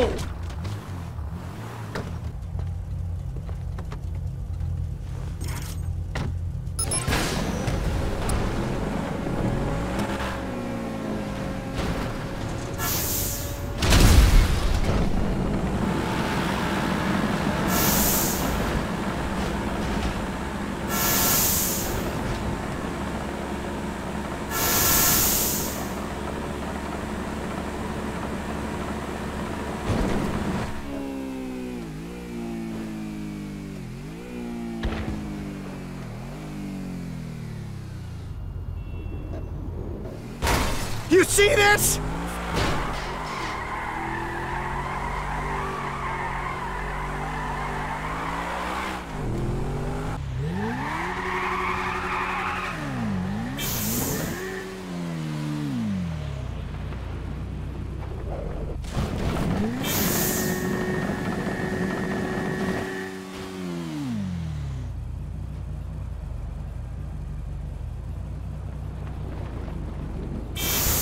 No! You see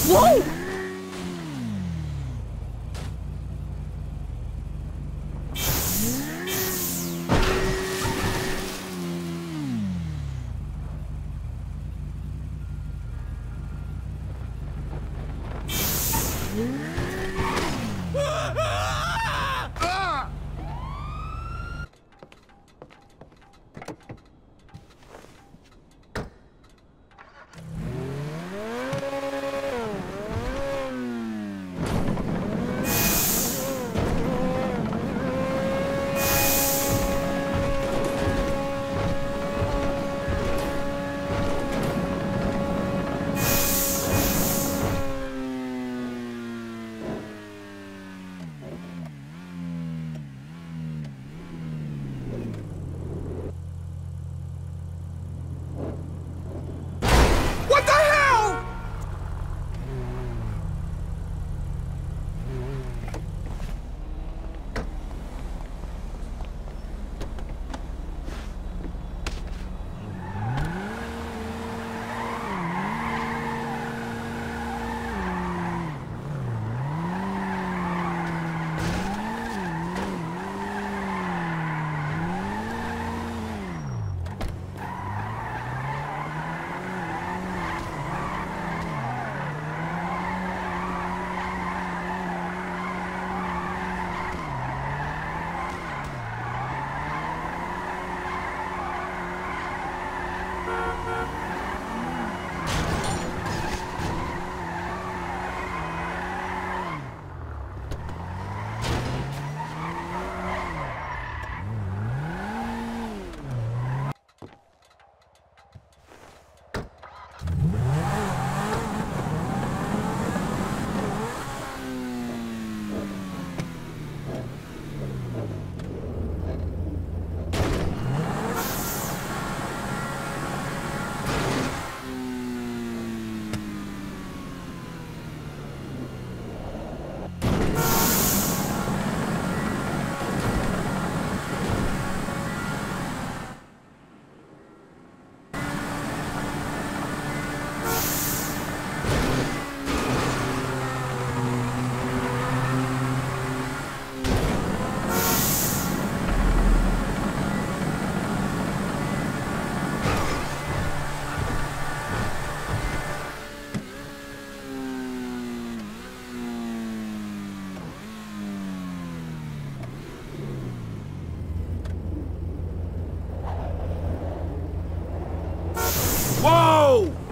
Whoa! go!